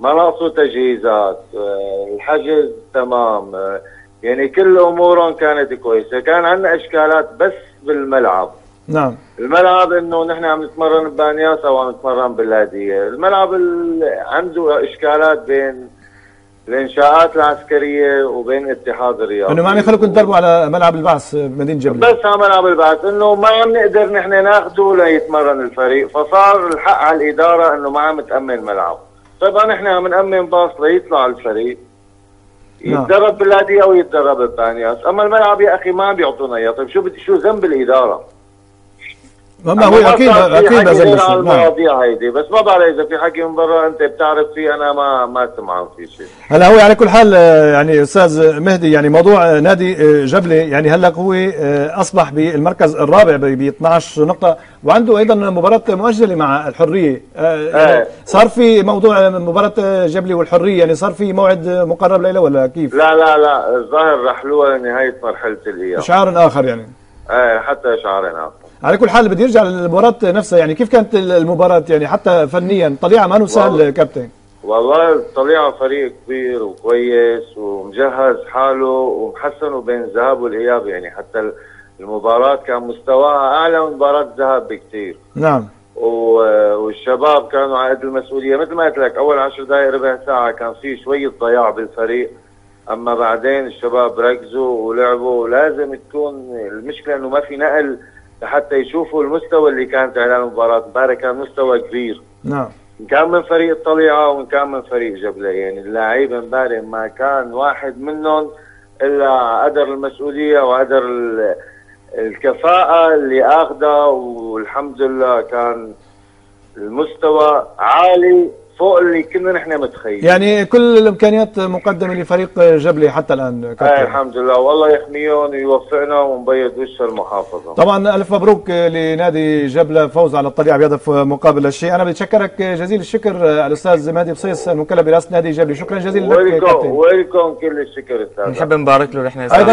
ما ناقصه تجهيزات الحجز تمام يعني كل أمورهم كانت كويسة. كان عندنا إشكالات بس بالملعب. نعم. الملعب إنه نحن عم نتمرن ببانياس أو عم نتمرن باللاديه، الملعب عنده إشكالات بين الانشاءات العسكرية وبين اتحاد الرياض إنه ما عم يخلوكم تدربوا على ملعب البعث بمدينه جبل. بس على ملعب البعث. إنه ما عم نقدر نحن ناخذه ليتمرن الفريق. فصار الحق على الإدارة إنه ما عم تأمن ملعب طبعا نحن عم نأمن باص ليطلع الفريق. يتدرب باللاديه أو يتدرب ببانياس. أما الملعب يا أخي ما عم بيعطونا إياه. طيب شو شو ذنب الإدارة؟ ما هو أكيد أكيد نعم. المواضيع هيدي بس ما بعرف إذا في حكي من برا أنت بتعرف فيه أنا ما ما سمعان في شيء. هلا هو على كل حال يعني أستاذ مهدي يعني موضوع نادي جبلة يعني هلا هو أصبح بالمركز الرابع ب 12 نقطة وعنده أيضا مباراة مؤجلة مع الحرية. يعني صار في موضوع مباراة جبلة والحرية يعني صار في موعد مقرب له ولا كيف؟ لا لا لا الظاهر رحلوها لنهايه مرحلة الإياب. اشعار آخر يعني. إيه حتى اشعار آخر. على كل حال بدي ارجع للمباراة نفسها. يعني كيف كانت المباراة؟ يعني حتى فنيا طليعة ما سهل كابتن والله طليعة فريق كبير وكويس ومجهز حاله ومحسن بين الذهاب والإياب. يعني حتى المباراة كان مستواها أعلى من مباراة الذهاب بكثير نعم. والشباب كانوا على قد المسؤولية. مثل ما قلت لك أول عشر دقائق ربع ساعة كان في شوية ضياع بالفريق. أما بعدين الشباب ركزوا ولعبوا. ولازم تكون المشكلة إنه ما في نقل لحتى يشوفوا المستوى اللي كانت على المباراة. امبارح كان مستوى كبير. نعم. إن كان من فريق الطليعة وإن كان من فريق جبلة. يعني اللعيبة امبارح ما كان واحد منهم إلا قدر المسؤولية وقدر الكفاءة اللي آخذها والحمد لله كان المستوى عالي. فوق اللي كنا نحن متخيلين. يعني كل الإمكانيات مقدمة لفريق جبلي حتى الآن كابتن. آه الحمد لله. والله يحميهم ويوفقنا ونبيض وش المحافظة. طبعا ألف مبروك لنادي جبلة فوز على الطليعه بهدف مقابل الشيء. أنا بتشكرك جزيل الشكر الأستاذ مهدي بصيص المكلف برئاسة نادي جبلي. شكرا جزيلا لك كابتن. ويلكم كل الشكر أستاذ. نحب نبارك له نحن أيضا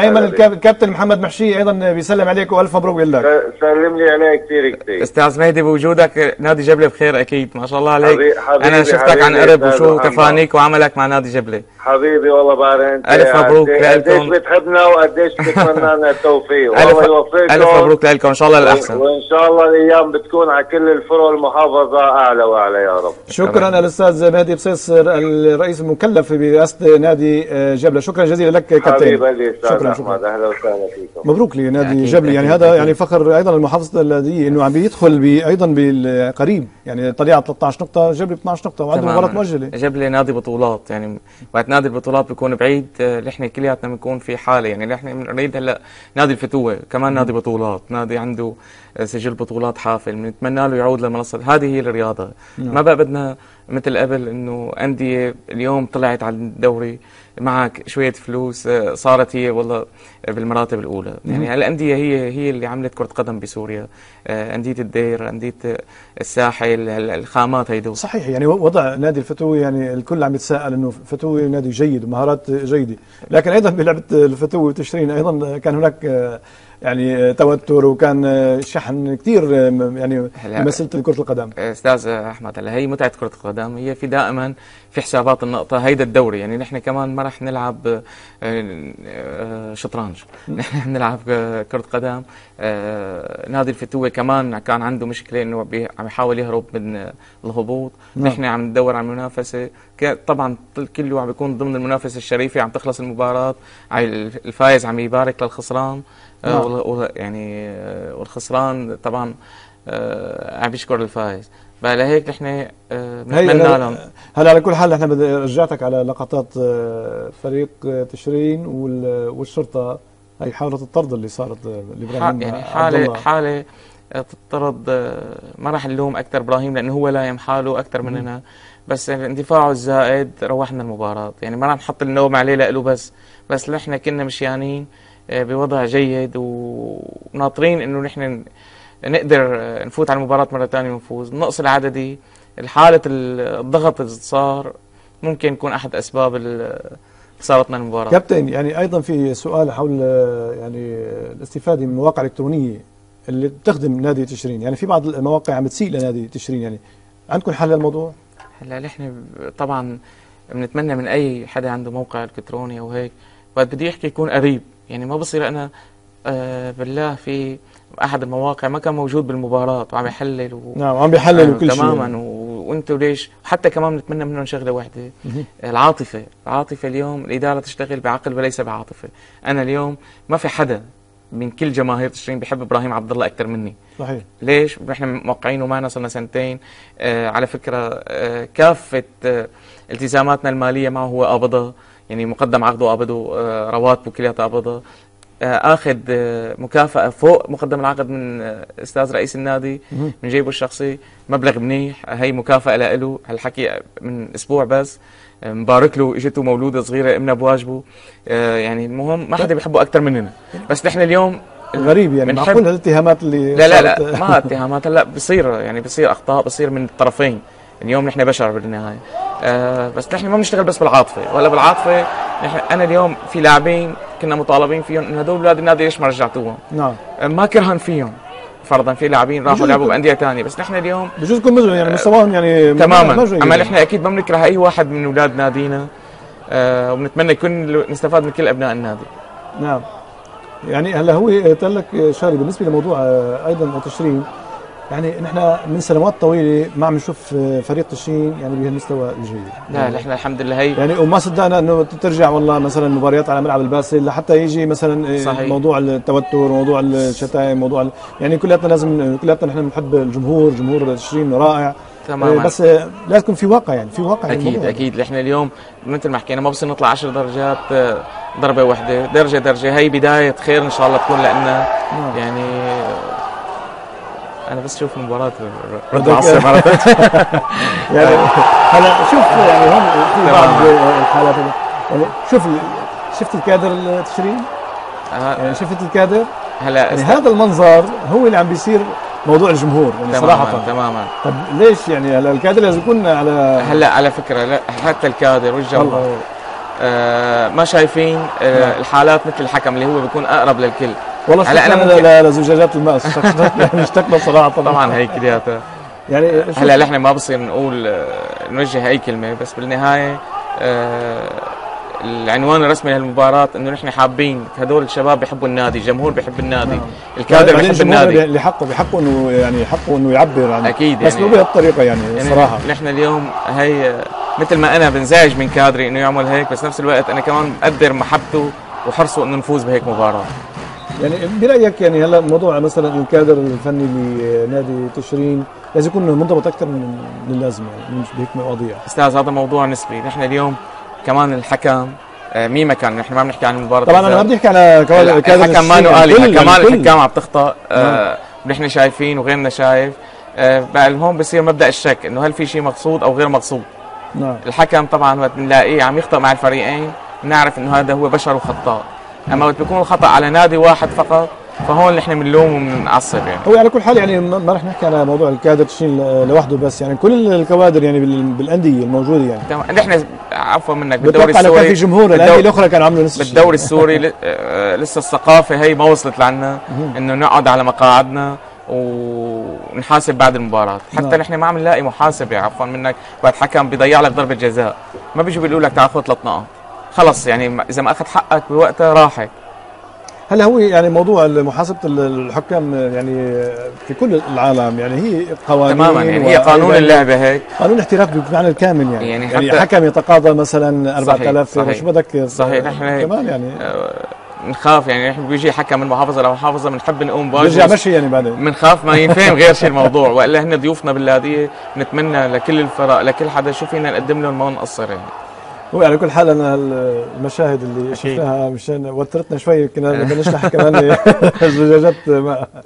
أيمن الكابتن محمد محشي أيضا بيسلم عليك وألف مبروك بيقول لك. سلم لي عليه كثير كثير. أستاذ مهدي بوجودك نادي جبله بخير أكيد. ما شاء الله عليك. حبيبي أنا شفتك عن قرب وشو تفانيك وعملك مع نادي جبلة. حبيبي والله بعرف انت ألف مبروك لكم. قديش بتحبنا وقديش بتتمنى لنا التوفيق والله يوفقكم. ألف مبروك لكم. إن شاء الله للاحسن وإن شاء الله الأيام بتكون على كل الفرق المحافظة أعلى وأعلى يا رب. شكرا الأستاذ مهدي بصيص الرئيس المكلف برئاسة نادي جبلة. شكرا جزيلا لك كابتن. حبيبي شكرا شكرا. أهلا وسهلا فيكم. مبروك لنادي جبلة. يعني هذا يعني فخر أيضا المحافظة الذي إنه عم بيدخل أيضا بالقريب يعني طليعة 13 نقطة جبله 12 نقطة وعنده مباراه مؤجله جبله نادي بطولات يعني وقت نادي البطولات بيكون بعيد نحن آه، كلياتنا بنكون في حالة يعني نحن بنريد هلا نادي الفتوة كمان نادي بطولات نادي عنده آه، سجل بطولات حافل بنتمنى له يعود للمنصه هذه هي الرياضة. نعم. ما بقى بدنا مثل قبل إنه أندية اليوم طلعت على الدوري معك شوية فلوس آه، صارت هي والله بالمراتب الأولى. يعني الانديه هي هي اللي عملت كرة قدم بسوريا. آه، أندية الدير أندية الساحل الخامات هيدو. صحيح يعني وضع نادي الفتوي يعني الكل عم يتساءل إنه فتوي نادي جيد ومهارات جيدة. لكن أيضا بلعبة الفتوي وتشرين أيضا كان هناك آه، يعني توتر وكان شحن كثير يعني مساله كرة القدم. أستاذ أحمد هلا هي متعة كرة القدم هي في دائما في حسابات النقطة هيدا الدوري يعني نحن كمان ما رح نلعب آه، آه، شطرنج. نحن نلعب كرة قدم آه، نادي الفتوة كمان كان عنده مشكلة إنه عم يحاول يهرب من الهبوط. نعم. نحن عم ندور على المنافسة. طبعا كله عم بيكون ضمن المنافسة الشريفة عم تخلص المباراة الفايز عم يبارك للخسران. نعم. يعني والخسران طبعا عم بيشكر الفايز فلهيك نحن بنتمنى لهم. هلا على كل حال نحن رجعتك على لقطات فريق تشرين والشرطة هي حالة الطرد اللي صارت لإبراهيم يعني حالة حالة تطرد ما راح نلوم أكثر إبراهيم لأنه هو لايم حاله أكثر مننا. بس اندفاعه الزائد روحنا المباراة. يعني ما راح نحط اللوم عليه لإله بس. بس نحن كنا مشيانين. بوضع جيد وناطرين إنه نحن نقدر نفوت على المباراة مرة ثانية ونفوز. النقص العددي الحالة الضغط اللي صار ممكن يكون أحد أسباب خسارتنا المباراة. كابتن يعني أيضا في سؤال حول يعني الاستفادة من المواقع الإلكترونية اللي بتخدم نادي تشرين. يعني في بعض المواقع عم تسيء لنادي تشرين. يعني عندكم حل للموضوع؟ هلا نحن طبعا بنتمنى من أي حدا عنده موقع إلكتروني أو هيك وقت بدي يحكي يكون قريب. يعني ما بصير أنا آه بالله في أحد المواقع ما كان موجود بالمباراة وعم يحلل و... نعم وعم بيحلل آه وكل شيء. تماما. و... وأنتم ليش؟ حتى كمان بنتمنى منهم شغلة واحدة. العاطفة العاطفة اليوم الإدارة تشتغل بعقل وليس بعاطفة. أنا اليوم ما في حدا من كل جماهير تشرين بحب إبراهيم عبد الله أكثر مني. صحيح. ليش؟ نحن موقعينه معنا صرنا سنتين. آه على فكرة آه كافة آه التزاماتنا المالية معه هو قابضه يعني مقدم عقده قابضه آه رواتبه كلياتها قابضه آه، آخذ آه، مكافأة فوق مقدم العقد من أستاذ رئيس النادي من جيبه الشخصي. مبلغ منيح هي مكافأة له هالحكي من أسبوع بس. مبارك له إجته مولودة صغيرة امنا بواجبه يعني المهم ما حدا بيحبه أكثر مننا. بس نحن اليوم غريب يعني معقول الاتهامات اللي لا لا لا ما اتهامات لا بصير يعني بصير أخطاء بصير من الطرفين اليوم نحن بشر بالنهاية. آه بس نحن ما بنشتغل بس بالعاطفة ولا بالعاطفة نحن أنا اليوم في لاعبين كنا مطالبين فيهم إنه هدول أولاد النادي ليش ما رجعتوهم؟ نعم. آه ما كرهن فيهم فرضا في لاعبين راحوا لعبوا بأندية ثانية بس نحن اليوم بجوز يكون مزعج يعني مستواهم يعني تماما. أما نحن أكيد ما بنكره أي واحد من أولاد نادينا آه وبنتمنى يكون نستفاد من كل أبناء النادي. نعم. يعني هلا هو قال لك شاري بالنسبة لموضوع آه، أيضا التشرين يعني نحن من سنوات طويلة ما عم نشوف فريق تشرين يعني بهالمستوى الجيد لا يعني نحن الحمد لله هي يعني وما صدقنا إنه ترجع والله مثلا مباريات على ملعب الباسل لحتى يجي مثلا آه، صحيح. موضوع التوتر موضوع الشتايم موضوع ال... يعني كلياتنا لازم كلياتنا نحن بنحب الجمهور جمهور تشرين رائع تماما بس لازم يكون في واقع يعني في واقع أكيد الموضوع. أكيد إحنا اليوم مثل ما حكينا ما بصير نطلع 10 درجات آه، ضربة واحدة درجة درجة هي بداية خير إن شاء الله تكون لنا نعم. يعني أنا بس شوف المباراة. رد معصب يعني هلا شوف يعني هون في بعض الحالات يعني شوف شفت الكادر التشرين. يعني شفت الكادر؟ هلا يعني هذا المنظر هو اللي عم بيصير موضوع الجمهور يعني تماما صراحة. تماما. طب ليش يعني هلا الكادر لازم يكون على هلا على فكرة لا حتى الكادر والجمهور آه ما شايفين آه نعم. الحالات مثل الحكم اللي هو بيكون أقرب للكل. والله هلا أنا ممكن. لزجاجات الماء اشتقنا صراحة. طبعا طبعا هي كلياتها يعني هلا نحن ما بصير نقول آه، نوجه أي كلمة بس بالنهاية آه العنوان الرسمي لهالمباراة إنه نحن حابين هدول الشباب بيحبوا النادي، الجمهور بيحب النادي، نعم. الكادر بيحب النادي. اللي حقه بحقه إنه يعني حقه إنه يعبر عن أكيد بس يعني. بهالطريقة يعني, يعني الصراحة نحن اليوم هي مثل ما أنا بنزعج من كادري إنه يعمل هيك بس نفس الوقت أنا كمان بقدر محبته وحرصه إنه نفوز بهيك مباراة. يعني برأيك يعني هلا موضوع مثلا الكادر الفني لنادي تشرين لازم يكون منضبط أكثر من اللازم يعني مش بهيك مواضيع أستاذ هذا موضوع نسبي. نحن اليوم كمان الحكم آه، مين مكان نحن ما بنحكي عن المباراه طبعا أنا ما بنحكي على كادر الحكم ما له الي كمان الحكام عم تخطأ آه، نعم. نحن شايفين وغيرنا شايف. آه، بقى هون بصير مبدأ الشك إنه هل في شيء مقصود أو غير مقصود. نعم. الحكم طبعا وقت بنلاقيه عم يخطئ مع الفريقين بنعرف إنه هذا هو بشر وخطاء. أما وقت بيكون الخطأ على نادي واحد فقط فهون نحن بنلوم وبنعصب يعني. هو على كل حال يعني ما رح نحكي على موضوع الكادر تشيل لوحده بس يعني كل الكوادر يعني بالأندية الموجودة يعني. تمام. نحن عفوا منك بالدوري السوري كان في جمهور الأندية الأخرى كانوا عملوا نفس بالدوري السوري آه، لسه الثقافة هي ما وصلت لعنا إنه نقعد على مقاعدنا ونحاسب بعد المباراة. حتى نعم. نحن ما عم نلاقي محاسبه عفوا منك بعد حكم بيضيع لك ضربة جزاء. ما بيجوا بيقولوا لك تعال خذ ثلاث نقط خلص يعني إذا ما أخذ حقك بوقتها راحت. هل هو يعني موضوع محاسبة الحكام يعني في كل العالم يعني هي قوانين تماما يعني هي قانون اللعبة هيك. قانون الاحتراف بمعنى الكامل يعني. يعني, يعني حكم يتقاضى مثلا 4000 شو بدك؟ صحيح نحن كمان يعني. آه، نخاف يعني نحن بيجي حكم من محافظة لمحافظه بنحب نقوم بواجب بيرجع مشي يعني بعدين. بنخاف ما ينفهم غير شيء الموضوع. وإلا هن ضيوفنا باللاديه بنتمنى لكل الفرق لكل حدا شو فينا نقدم لهم ما نقصر يعني. هو على كل حال أنا المشاهد اللي شفناها مشان وترتنا شوي كنا بدنا نشرح كمان. زجاجات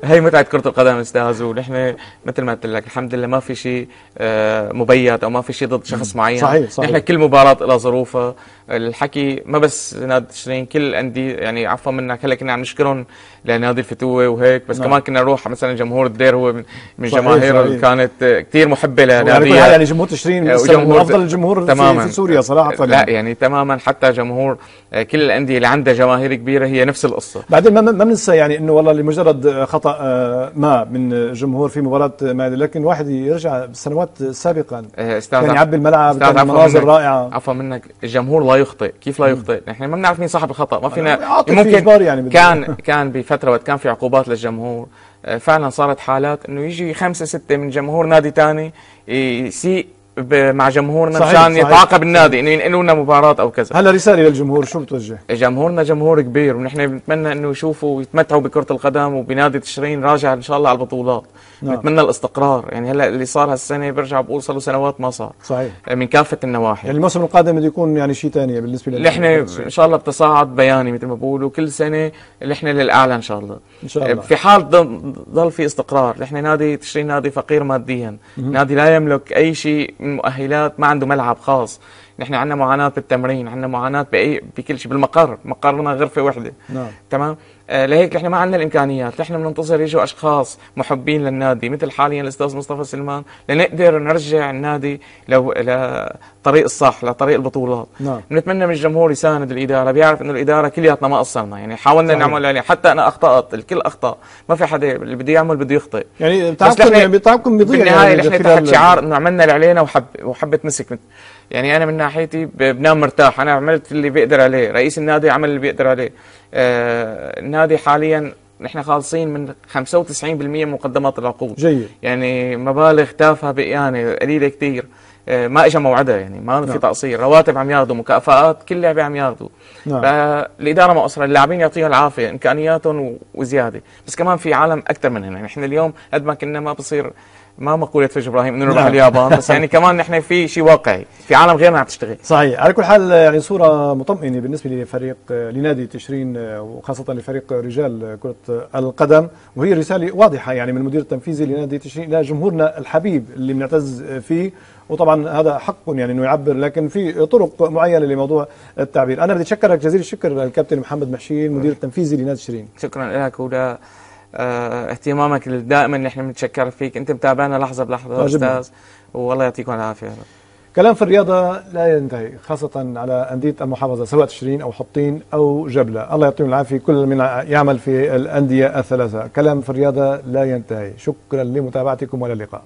هي متعة كرة القدم أستاذ ونحن مثل ما قلت لك الحمد لله ما في شيء آه، مبيت أو ما في شيء ضد شخص معين. صحيح صحيح. نحن كل مباراة لها ظروفها. الحكي ما بس نادي تشرين كل الانديه يعني عفوا منك هلا كنا عم نشكرهم لنادي الفتوة وهيك. بس نعم. كمان كنا نروح مثلا جمهور الدير هو من الجماهير اللي كانت كثير محبة لنادي يعني جمهور تشرين وجمهور أفضل الجمهور تماما في سوريا صراحة. لا يعني تماما حتى جمهور آه، كل الأندية اللي عندها جماهير كبيرة هي نفس القصة. بعدين ما بننسى يعني إنه والله لمجرد خطأ آه، ما من جمهور في مباراة مالي لكن واحد يرجع بالسنوات سابقا آه، أستاذ كان يعبي الملعب كان مناظر رائعة. عفوا منك. الجمهور لا يخطئ. كيف لا يخطئ؟ نحن ما بنعرف مين صاحب الخطأ. ما فينا ممكن يعني كان كان بفترة وقت كان في عقوبات للجمهور. فعلا صارت حالات إنه يجي خمسة ستة من جمهور نادي ثاني يسيء مع جمهورنا صحيح، مشان صحيح. يتعاقب النادي إنه ينقلوا لنا مباراة أو كذا هلا رسالة للجمهور شو بتوجه؟ جمهورنا جمهور كبير ونحن بنتمنى إنه يشوفوا ويتمتعوا بكرة القدم وبنادي تشرين راجع إن شاء الله على البطولات نعم. نتمنى الاستقرار. يعني هلا اللي صار هالسنة برجع بقول صار له سنوات ما صار. صحيح. من كافة النواحي. يعني الموسم القادم بده يكون يعني شيء ثاني بالنسبة اللي إحنا إن شاء الله بتصاعد بياني مثل ما بقولوا. كل سنة اللي إحنا للأعلى إن شاء الله. إن شاء الله. في حال ضل, في استقرار. نحن نادي تشرين نادي فقير ماديا. نادي لا يملك أي شيء من مؤهلات ما عنده ملعب خاص. نحن عندنا معاناة بالتمرين عندنا معاناة باي بكل شيء بالمقر. مقرنا غرفة وحدة. نعم. تمام؟ آه لهيك نحن ما عندنا الإمكانيات نحن بننتظر يجوا أشخاص محبين للنادي مثل حاليا الأستاذ مصطفى سلمان لنقدر نرجع النادي لو لطريق الصح لطريق البطولات. نعم. بنتمنى من الجمهور يساند الإدارة بيعرف إنه الإدارة كلياتنا ما قصرنا يعني حاولنا صحيح. نعمل عليه حتى أنا أخطأت الكل أخطأ ما في حدا اللي بده يعمل بده يخطئ. يعني تعبكم نحن يعني تعبكم بيضيع بالنهاية يعني نحن تحت شعار إنه عملنا اللي علينا وحب وحبة مسك. يعني أنا من ناحيتي بنام مرتاح أنا عملت اللي بيقدر عليه رئيس النادي عمل اللي بيقدر عليه. آه النادي حاليا نحن خالصين من 95% من مقدمات العقود. جيد. يعني مبالغ تافهة يعني قليلة كثير. آه، ما اجى موعدها يعني ما في نعم. تقصير. رواتب عم ياخذوا مكافآت كل لعبة عم ياخذوا. نعم. فالإدارة ما قصرت اللاعبين يعطيهم العافية إمكانياتهم وزيادة. بس كمان في عالم أكثر من هنا. نحن اليوم قد ما كنا ما بصير ما مقولة فج إبراهيم إنه نروح نعم. اليابان بس يعني كمان نحن في شيء واقعي في عالم غيرنا عم تشتغل. صحيح. على كل حال يعني صورة مطمئنة بالنسبة لفريق لنادي تشرين وخاصة لفريق رجال كرة القدم وهي رسالة واضحة يعني من المدير التنفيذي لنادي تشرين إلى جمهورنا الحبيب اللي بنعتز فيه وطبعا هذا حق يعني إنه يعبر لكن في طرق معينة لموضوع التعبير. أنا بدي أتشكرك جزيل الشكر الكابتن محمد محشين المدير التنفيذي لنادي تشرين. شكرا لك ولا آه، اهتمامك اللي دائما نحن بنتشكر فيك. إنت متابعنا لحظة بلحظة. أستاذ. والله يعطيكم العافية كلام في الرياضة لا ينتهي خاصة على أندية المحافظة سواء تشرين أو حطين أو جبلة. الله يعطيهم العافية كل من يعمل في الأندية الثلاثة. كلام في الرياضة لا ينتهي. شكرا لمتابعتكم وإلى اللقاء.